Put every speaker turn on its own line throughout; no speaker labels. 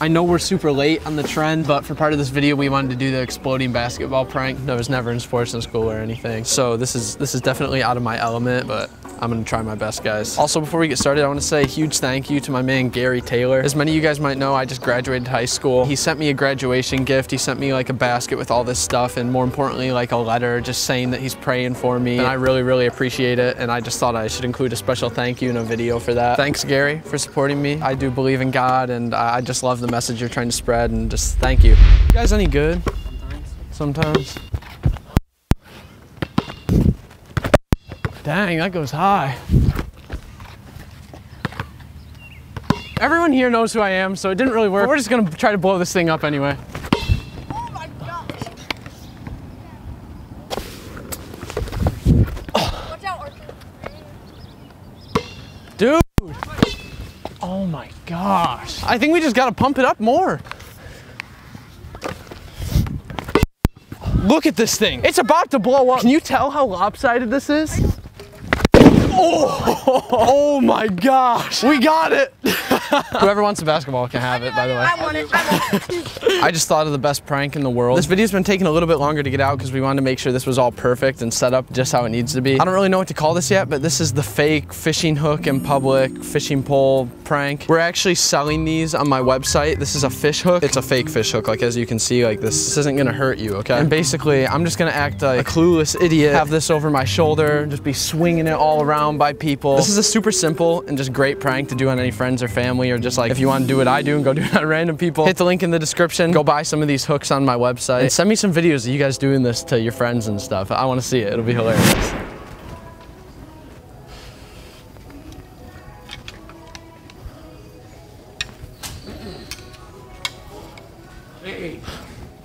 I know we're super late on the trend, but for part of this video, we wanted to do the exploding basketball prank. I was never in sports in school or anything. So this is this is definitely out of my element, but I'm gonna try my best, guys. Also, before we get started, I wanna say a huge thank you to my man, Gary Taylor. As many of you guys might know, I just graduated high school. He sent me a graduation gift. He sent me like a basket with all this stuff, and more importantly, like a letter just saying that he's praying for me. And I really, really appreciate it. And I just thought I should include a special thank you in a video for that. Thanks, Gary, for supporting me. I do believe in God, and I just love the message you're trying to spread, and just thank you. You guys any good? Sometimes. Dang, that goes high. Everyone here knows who I am, so it didn't really work. We're just gonna try to blow this thing up anyway.
Oh my gosh. Watch out, Arthur.
Dude! Oh my gosh. I think we just gotta pump it up more. Look at this thing. It's about to blow up. Can you tell how lopsided this is? Oh, oh my gosh. We got it. Whoever wants a basketball can have it, by the way.
I want it. I want it.
I just thought of the best prank in the world. This video's been taking a little bit longer to get out because we wanted to make sure this was all perfect and set up just how it needs to be. I don't really know what to call this yet, but this is the fake fishing hook in public fishing pole prank. We're actually selling these on my website. This is a fish hook. It's a fake fish hook, like as you can see, like this, this isn't gonna hurt you, okay? And basically, I'm just gonna act like a clueless idiot, have this over my shoulder, just be swinging it all around by people. This is a super simple and just great prank to do on any friends or family, or just like if you wanna do what I do and go do it on random people, hit the link in the description, go buy some of these hooks on my website, and send me some videos of you guys doing this to your friends and stuff. I wanna see it, it'll be hilarious.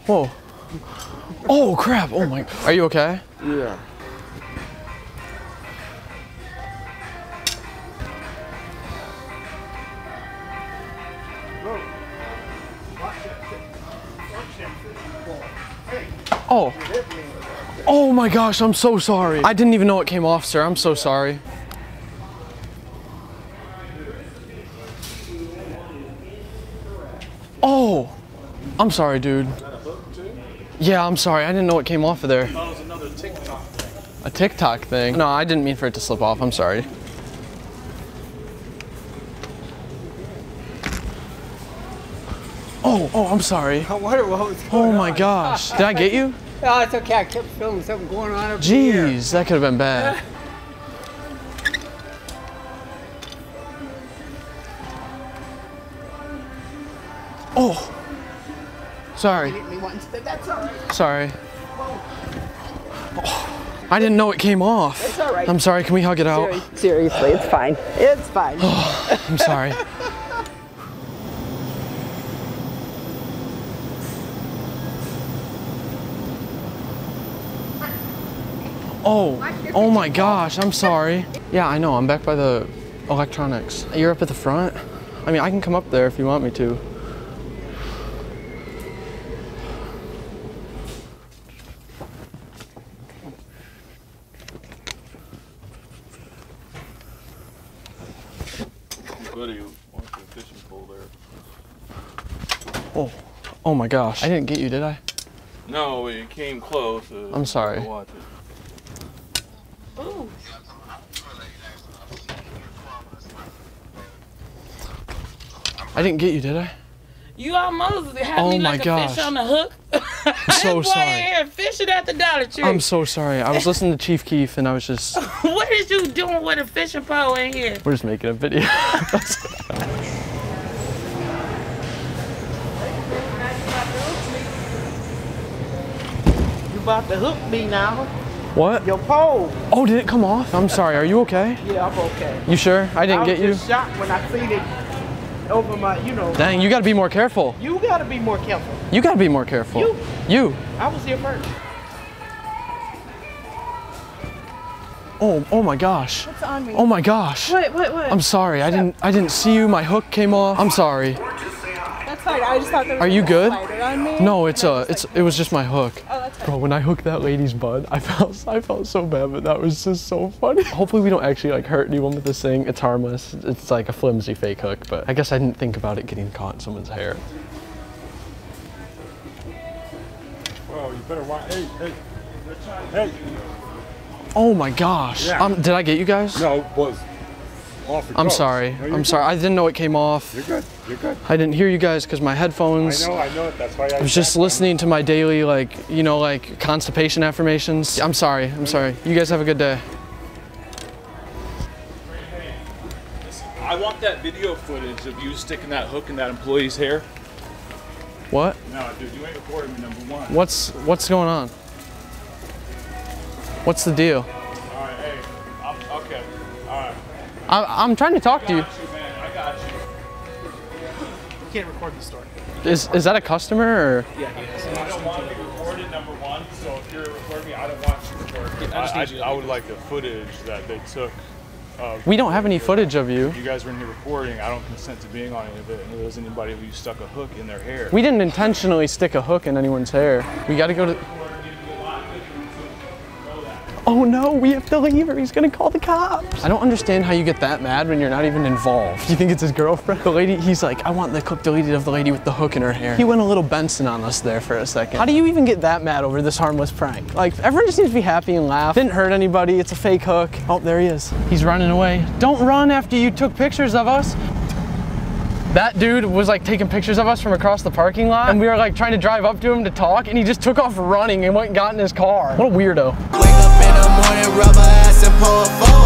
Whoa. Oh crap, oh my, are you okay?
Yeah.
Oh. Oh my gosh, I'm so sorry. I didn't even know it came off, sir. I'm so sorry. Oh. I'm sorry, dude. Yeah, I'm sorry. I didn't know it came off of there.
Oh, that was another TikTok thing.
A TikTok thing. No, I didn't mean for it to slip off. I'm sorry. Oh, oh, I'm sorry.
I wonder what was
Oh my
on.
gosh. Did I get you?
Oh, it's okay. I kept feeling something going on up here.
Jeez, that could have been bad. Oh. Sorry.
Once, but that's all right.
Sorry. Oh, I didn't know it came off.
It's all right.
I'm sorry. Can we hug it out?
Seriously, it's fine. It's fine.
I'm sorry. Oh, oh my gosh, I'm sorry. Yeah, I know, I'm back by the electronics. You're up at the front? I mean, I can come up there if you want me to.
Buddy wants the fishing pole there.
Oh, oh my gosh. I didn't get you, did I?
No, it came close. Uh,
I'm sorry.
Watch it.
Ooh.
I didn't get you, did I?
You almost had
Oh
me
my
like a
gosh.
fish on the hook.
I'm so sorry.
here fishing at the Dollar Tree.
I'm so sorry. I was listening to Chief Keef and I was just,
what is you doing with a fishing pole in here?
we're just making a video.
You about to hook me now.
what?
Your pole.
Oh, did it come off? I'm sorry. Are you okay?
Yeah, I'm okay.
You sure? I
I
didn't
was
get you?
just shocked when I seen it over my, you know.
Dang, you gotta be more careful.
You gotta be more careful.
You gotta be more careful.
You.
You.
I was here first.
Oh, oh my gosh.
What's on me?
Oh my gosh.
What, what, what?
I'm sorry. I didn't I didn't see you. My hook came off. I'm sorry.
That's.
I just thought there was
Are you
a
good?
spider on me.
No, it's
a,
uh, it's
like,
it was just my hook.
Oh, that's.
Bro, when I hooked that lady's butt, I felt I felt so bad, but that was just so funny. Hopefully we don't actually like hurt anyone with this thing. It's harmless. It's like a flimsy fake hook, but I guess I didn't think about it getting caught in someone's hair.
Oh, you better watch. Hey, hey, hey.
Oh my gosh.
Yeah.
Um, did I get you guys?
No, it was off.
I'm sorry.
No,
I'm
good.
sorry. I didn't know it came off.
You're good. You're good.
I didn't hear you guys because my headphones.
I know. I know it. That's why I.
I was just listening to my daily, like, you know, like constipation affirmations. I'm sorry. I'm sorry. You guys have a good day.
I want that video footage of you sticking that hook in that employee's hair.
What?
No, dude, you ain't recording me, number one.
What's what's going on? What's the deal?
All right, hey, I'm, okay, all right.
I, I'm trying to talk to you.
Got you, man. I got you.
You can't record the story.
Is is that a customer or?
yeah I don't want to be recorded, number one. So if you're recording me, I don't want you recorded.
I, I, I would like the footage that they took. Of
We don't have any footage of you.
You guys were in here recording. I don't consent to being on any of it. And there was anybody who stuck a hook in their hair.
We didn't intentionally stick a hook in anyone's hair. We got to go to. Oh no, we have to leave or he's gonna call the cops. I don't understand how you get that mad when you're not even involved. Do you think it's his girlfriend? The lady, he's like, I want the clip deleted of the lady with the hook in her hair. He went a little Benson on us there for a second. How do you even get that mad over this harmless prank? Like, everyone just needs to be happy and laugh. Didn't hurt anybody, it's a fake hook. Oh, there he is. He's running away. Don't run after you took pictures of us. That dude was like taking pictures of us from across the parking lot, and we were like trying to drive up to him to talk, and he just took off running and went and got in his car. What a weirdo.
Morning, rub her ass and pull a.